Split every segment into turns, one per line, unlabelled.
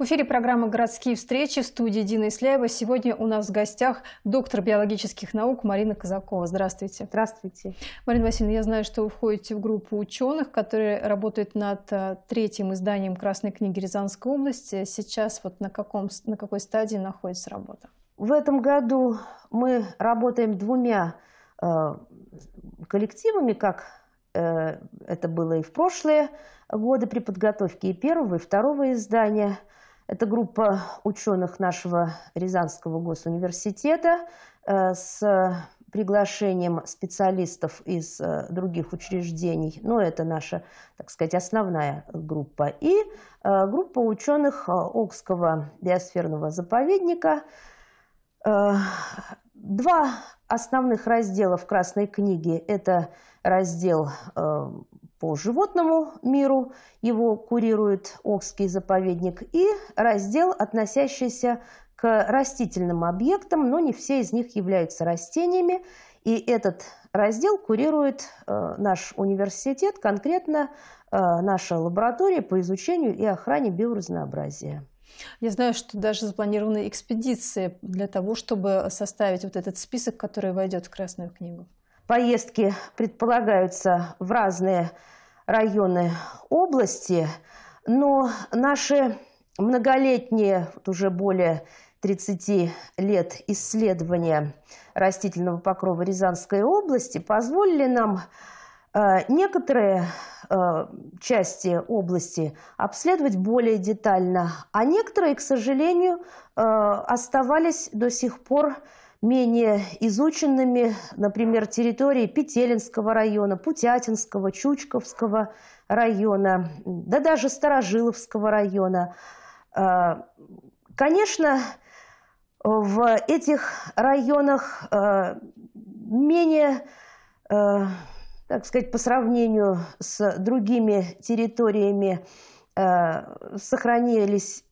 В эфире программа «Городские встречи» в студии Дина Исляева. Сегодня у нас в гостях доктор биологических наук Марина Казакова. Здравствуйте.
Здравствуйте.
Марина Васильевна, я знаю, что вы входите в группу ученых, которые работают над э, третьим изданием Красной книги Рязанской области. Сейчас вот на, каком, на какой стадии находится работа?
В этом году мы работаем двумя э, коллективами, как э, это было и в прошлые годы при подготовке и первого, и второго издания – это группа ученых нашего Рязанского госуниверситета э, с приглашением специалистов из э, других учреждений. Но это наша, так сказать, основная группа. И э, группа ученых Окского биосферного заповедника. Два основных раздела в Красной книге – это раздел по животному миру, его курирует Окский заповедник, и раздел, относящийся к растительным объектам, но не все из них являются растениями. И этот раздел курирует э, наш университет, конкретно э, наша лаборатория по изучению и охране биоразнообразия.
Я знаю, что даже запланированы экспедиции для того, чтобы составить вот этот список, который войдет в Красную книгу.
Поездки предполагаются в разные районы области, но наши многолетние, вот уже более 30 лет исследования растительного покрова Рязанской области позволили нам э, некоторые э, части области обследовать более детально, а некоторые, к сожалению, э, оставались до сих пор менее изученными, например, территории Петелинского района, Путятинского, Чучковского района, да даже Старожиловского района. А, конечно, в этих районах а, менее, а, так сказать, по сравнению с другими территориями сохранились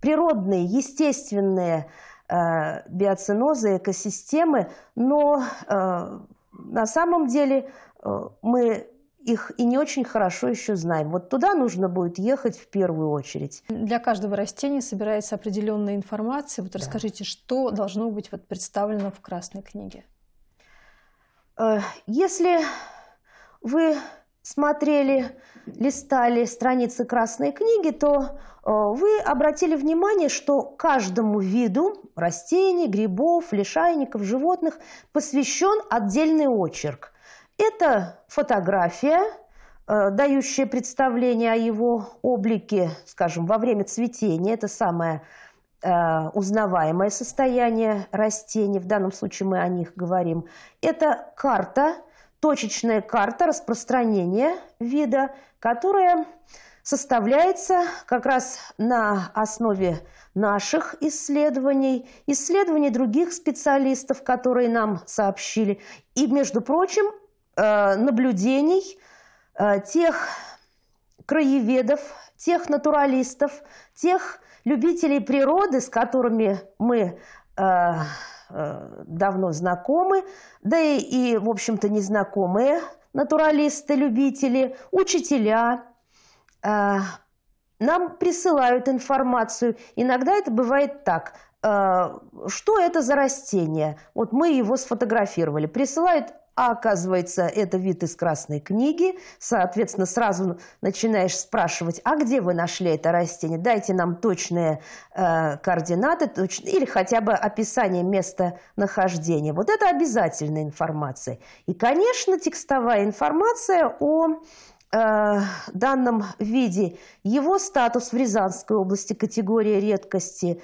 природные, естественные Э, биоцинозы, экосистемы, но э, на самом деле э, мы их и не очень хорошо еще знаем. Вот туда нужно будет ехать в первую очередь.
Для каждого растения собирается определенная информация. Вот да. расскажите, что должно быть вот представлено в Красной книге?
Если вы смотрели, листали страницы Красной книги, то э, вы обратили внимание, что каждому виду растений, грибов, лишайников, животных посвящен отдельный очерк. Это фотография, э, дающая представление о его облике, скажем, во время цветения. Это самое э, узнаваемое состояние растений, в данном случае мы о них говорим. Это карта – точечная карта распространения вида, которая составляется как раз на основе наших исследований, исследований других специалистов, которые нам сообщили, и, между прочим, э, наблюдений э, тех краеведов, тех натуралистов, тех любителей природы, с которыми мы э, давно знакомы, да и, и в общем-то, незнакомые натуралисты, любители, учителя. Э, нам присылают информацию. Иногда это бывает так. Э, что это за растение? Вот мы его сфотографировали. Присылают а оказывается, это вид из Красной книги. Соответственно, сразу начинаешь спрашивать, а где вы нашли это растение? Дайте нам точные э, координаты точ... или хотя бы описание места нахождения. Вот это обязательная информация. И, конечно, текстовая информация о э, данном виде. Его статус в Рязанской области, категория редкости,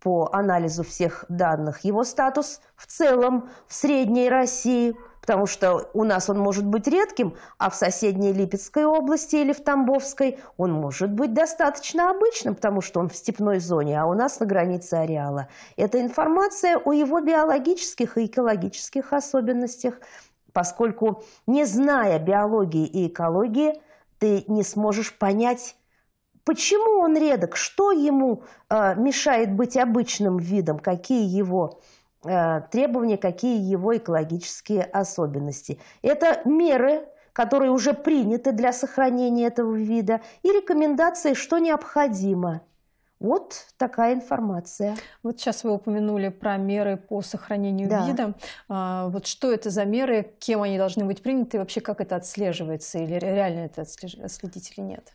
по анализу всех данных, его статус в целом в Средней России – потому что у нас он может быть редким, а в соседней Липецкой области или в Тамбовской он может быть достаточно обычным, потому что он в степной зоне, а у нас на границе ареала. Это информация о его биологических и экологических особенностях, поскольку не зная биологии и экологии, ты не сможешь понять, почему он редок, что ему э, мешает быть обычным видом, какие его требования, какие его экологические особенности. Это меры, которые уже приняты для сохранения этого вида, и рекомендации, что необходимо. Вот такая информация.
Вот сейчас вы упомянули про меры по сохранению да. вида. А, вот что это за меры, кем они должны быть приняты, и вообще как это отслеживается, или реально это отследить или нет?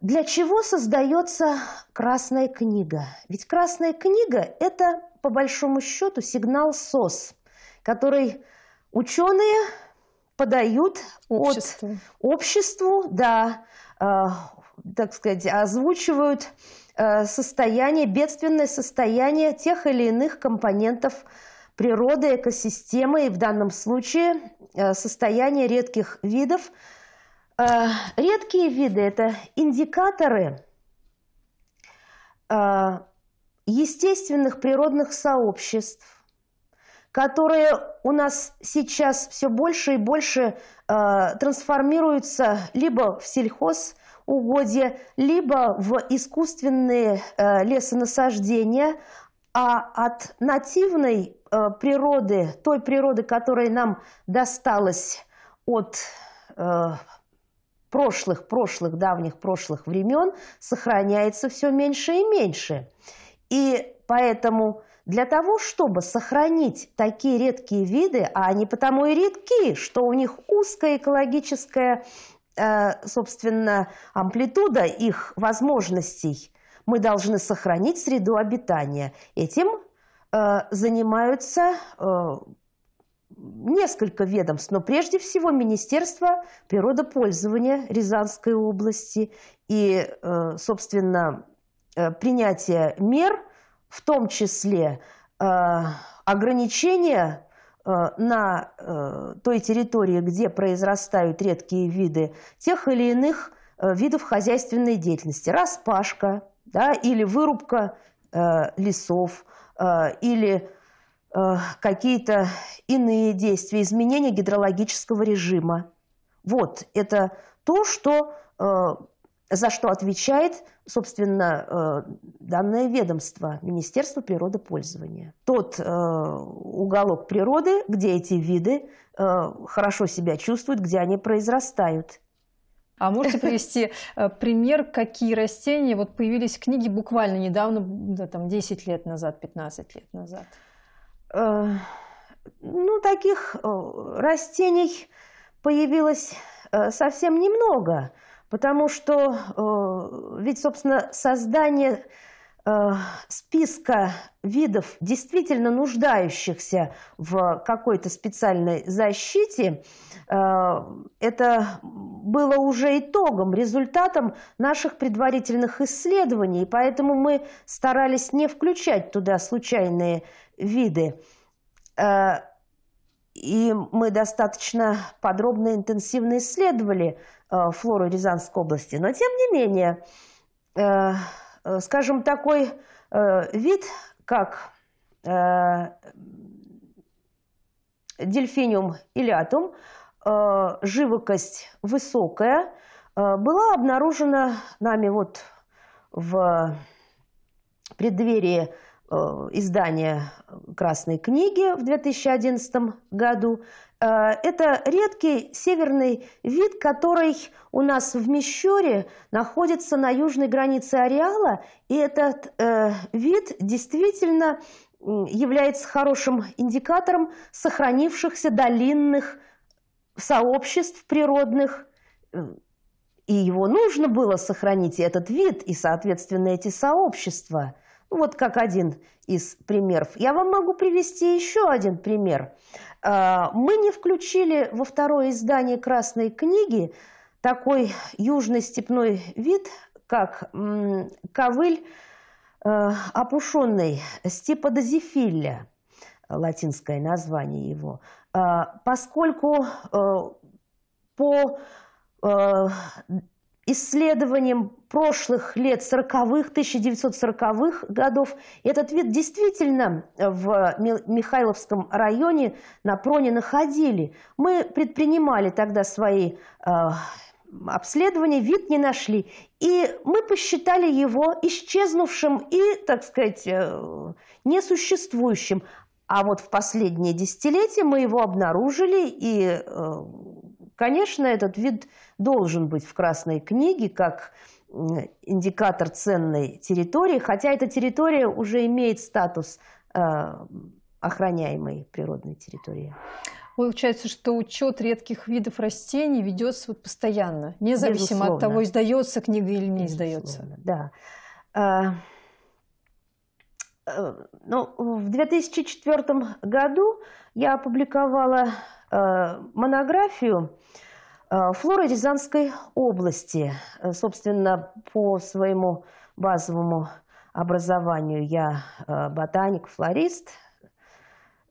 Для чего создается Красная книга? Ведь Красная книга – это, по большому счету, сигнал СОС, который ученые подают обществу, от обществу да, э, так сказать, озвучивают Э, состояние, бедственное состояние тех или иных компонентов природы, экосистемы, и в данном случае э, состояние редких видов. Э, редкие виды – это индикаторы естественных природных сообществ, которые у нас сейчас все больше и больше трансформируются либо в сельхоз, угодья, либо в искусственные э, лесонасаждения, а от нативной э, природы, той природы, которая нам досталась от э, прошлых, прошлых, давних прошлых времен, сохраняется все меньше и меньше. И поэтому для того, чтобы сохранить такие редкие виды, а они потому и редки, что у них узкая экологическая Э, собственно, амплитуда их возможностей, мы должны сохранить среду обитания. Этим э, занимаются э, несколько ведомств, но прежде всего Министерство природопользования Рязанской области и, собственно, принятие мер, в том числе ограничения Э, на э, той территории, где произрастают редкие виды тех или иных э, видов хозяйственной деятельности. Распашка да, или вырубка лесов, или какие-то иные действия, изменения гидрологического режима. Вот, это то, что за что отвечает, собственно, э, данное ведомство, Министерство природопользования. Тот э, уголок природы, где эти виды э, хорошо себя чувствуют, где они произрастают.
А можете привести пример, какие растения вот появились в книге буквально недавно, да, там 10 лет назад, 15 лет назад?
Ну, таких растений появилось совсем немного. Потому что э, ведь, собственно, создание э, списка видов, действительно нуждающихся в какой-то специальной защите, э, это было уже итогом, результатом наших предварительных исследований, поэтому мы старались не включать туда случайные виды. Э, и мы достаточно подробно и интенсивно исследовали Э, флору Рязанской области. Но тем не менее, э, э, скажем, такой вид, как дельфиниум илиатум, живокость высокая, была обнаружена нами вот в преддверии издания Красной книги в 2011 году. Э, это редкий северный вид, который у нас в Мещере находится на южной границе ареала, и этот э, вид действительно является хорошим индикатором сохранившихся долинных сообществ природных, и его нужно было сохранить, этот вид, и, соответственно, эти сообщества. Вот как один из примеров. Я вам могу привести еще один пример – а, мы не включили во второе издание Красной книги такой южный степной вид, как ковыль э, опушенный степодозифилля, латинское название его, а, поскольку по исследованиям прошлых лет, 40-х, 1940-х годов, этот вид действительно в Михайловском районе на Проне находили. Мы предпринимали тогда свои э, обследования, вид не нашли. И мы посчитали его исчезнувшим и, так сказать, э, несуществующим. А вот в последние десятилетия мы его обнаружили, и, э, конечно, этот вид должен быть в Красной книге как индикатор ценной территории, хотя эта территория уже имеет статус э, охраняемой природной территории.
Получается, что учет редких видов растений ведется вот постоянно, независимо Безусловно. от того, издается книга или не издается.
Да. А, ну, в 2004 году я опубликовала монографию э, флоры Рязанской области. Собственно, по своему базовому образованию я ботаник, флорист, Э,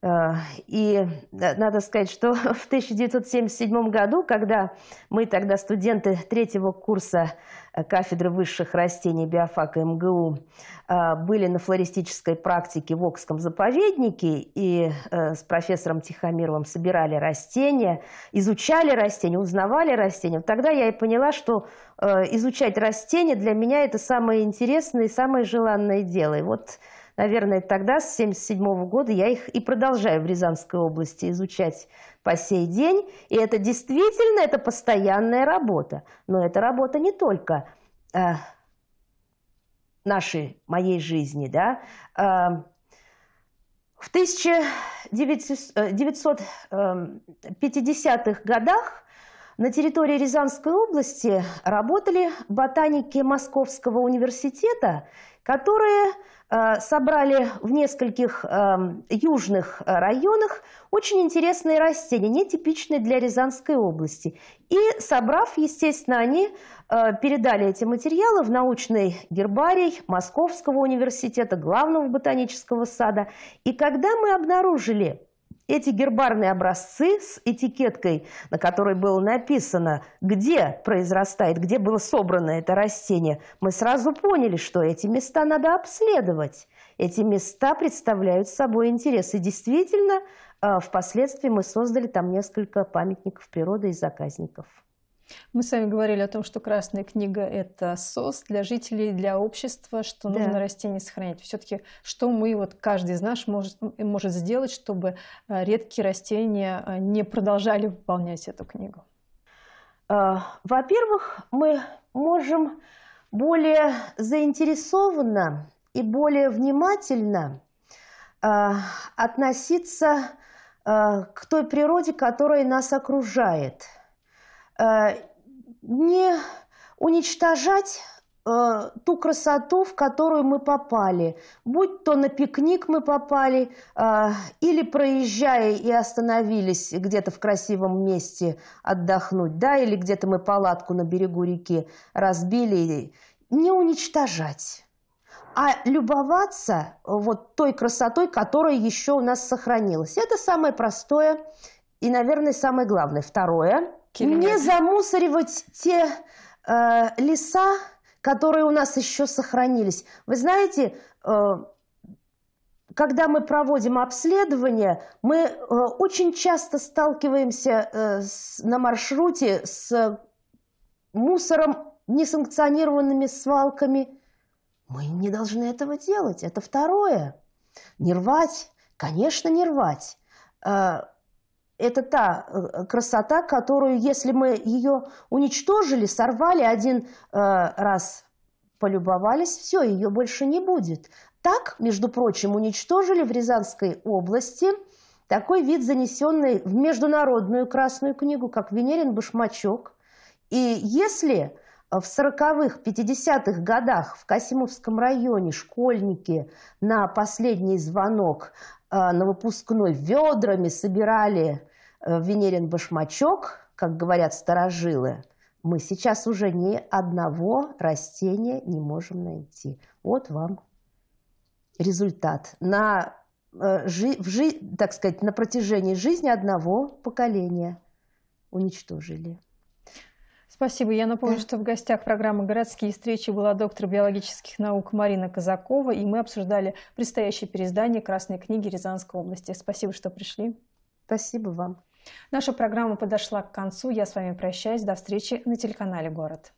и надо сказать, что в 1977 году, когда мы тогда студенты третьего курса э, кафедры высших растений биофака МГУ э, были на флористической практике в Окском заповеднике и с профессором Тихомировым собирали растения, изучали растения, узнавали растения, тогда я и поняла, что изучать растения для меня это самое интересное и самое желанное дело. И вот наверное, тогда, с 1977 года, я их и продолжаю в Рязанской области изучать по сей день. И это действительно, это постоянная работа. Но это работа не только э, нашей, моей жизни, да. Э, в 1950-х годах на территории Рязанской области работали ботаники Московского университета, которые Э, собрали в нескольких эм, южных э, районах очень интересные растения, нетипичные для Рязанской области. И собрав, естественно, они э, передали эти материалы в научный гербарий Московского университета, главного ботанического сада. И когда мы обнаружили эти гербарные образцы с этикеткой, на которой было написано, где произрастает, где было собрано это растение, мы сразу поняли, что эти места надо обследовать. Эти места представляют собой интерес. И действительно, э, впоследствии мы создали там несколько памятников природы и заказников.
Мы с вами говорили о том, что Красная книга – это СОС для жителей, для общества, что да. нужно растения сохранять. Все-таки что мы, вот каждый из нас может, может сделать, чтобы э, редкие растения э, не продолжали выполнять эту книгу?
Э, во-первых, мы можем более заинтересованно и более внимательно относиться к той природе, которая нас окружает – не уничтожать э, ту красоту, в которую мы попали. Будь то на пикник мы попали, э, или проезжая и остановились где-то в красивом месте отдохнуть, да, или где-то мы палатку на берегу реки разбили. Не уничтожать а любоваться вот той красотой, которая еще у нас сохранилась. Это самое простое и, наверное, самое главное. Второе не замусоривать те э, леса, которые у нас еще сохранились. Вы знаете, э, когда мы проводим обследование, мы э, очень часто сталкиваемся э, с, на маршруте с мусором, несанкционированными свалками. Мы не должны этого делать. Это второе. Не рвать. Конечно, не рвать. Э, это та э, красота, которую, если мы ее уничтожили, сорвали один э, раз, полюбовались, все, ее больше не будет. Так, между прочим, уничтожили в Рязанской области такой вид, занесенный в Международную Красную книгу, как Венерин башмачок. И если в 40-х, 50-х годах в Касимовском районе школьники на последний звонок э, на выпускной ведрами собирали Э, Венерин башмачок, как говорят старожилы, мы сейчас уже ни одного растения не можем найти. Вот вам результат. На, э, жи, в жи, так сказать, на протяжении жизни одного поколения уничтожили.
Спасибо. Я напомню, да. что в гостях программы «Городские встречи» была доктор биологических наук Марина Казакова, и мы обсуждали предстоящее переиздание Красной книги Рязанской области. Спасибо, что пришли.
Спасибо вам.
Наша программа подошла к концу. Я с вами прощаюсь. До встречи на телеканале «Город».